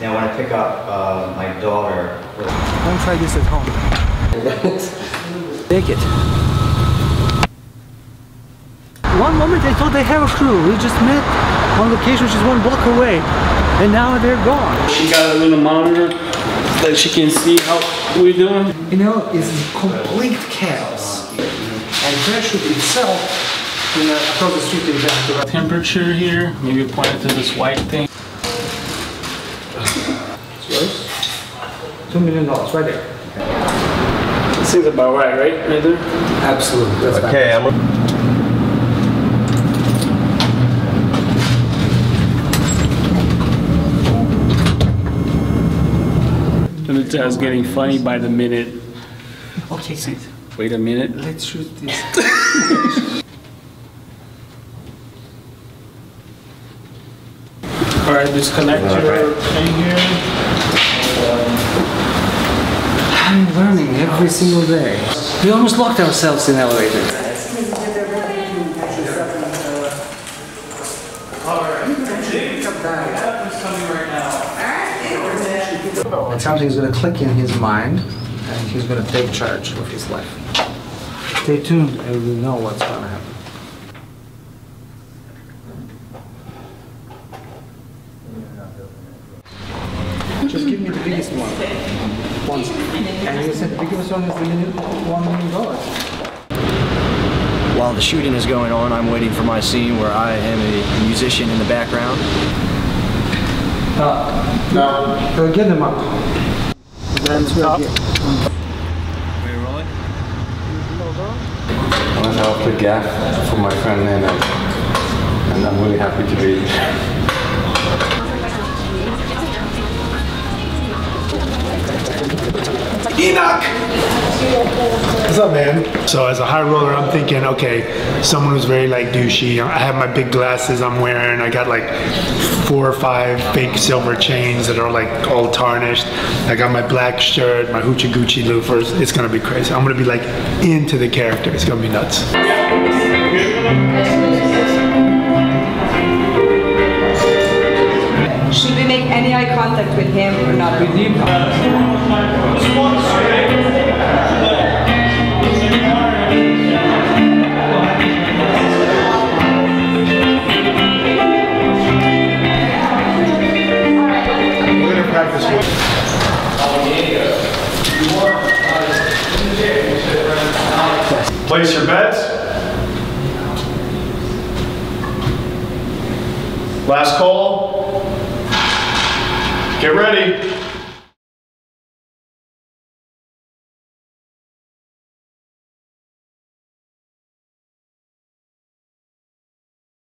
Now, when I pick up uh, my daughter, Don't try this at home. Take it. One moment they thought they have a crew. We just met on location, which is one block away, and now they're gone. She got a little monitor that she can see how we're doing. You know, it's complete chaos. And Parachute itself, you know, across the street they have Temperature here, maybe point it to this white thing. Two million dollars, right there. Seems about right, right, right there? Absolutely. That's Okay, I'm. And it's uh, getting funny by the minute. Okay, See, wait a minute. let's shoot this. All right, disconnect your thing here. I'm learning every single day. We almost locked ourselves in elevator. And something's gonna click in his mind, and he's gonna take charge of his life. Stay tuned, and we know what's gonna happen. Just give me the biggest one. One. And you said the biggest one is the million, one million dollars. While the shooting is going on, I'm waiting for my scene where I am a musician in the background. Uh, no. So get them up. That's right here. I went out to gaff for my friend Nana, and I'm really happy to be What's up, man? So as a high roller, I'm thinking, okay, someone who's very like douchey. I have my big glasses I'm wearing. I got like four or five fake silver chains that are like all tarnished. I got my black shirt, my hoochie Gucci loafers. It's gonna be crazy. I'm gonna be like into the character. It's gonna be nuts. Should we make any eye contact with him or not? With him, Place your bets. Last call. Get ready.